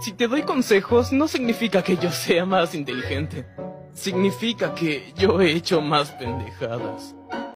Si te doy consejos, no significa que yo sea más inteligente. Significa que yo he hecho más pendejadas.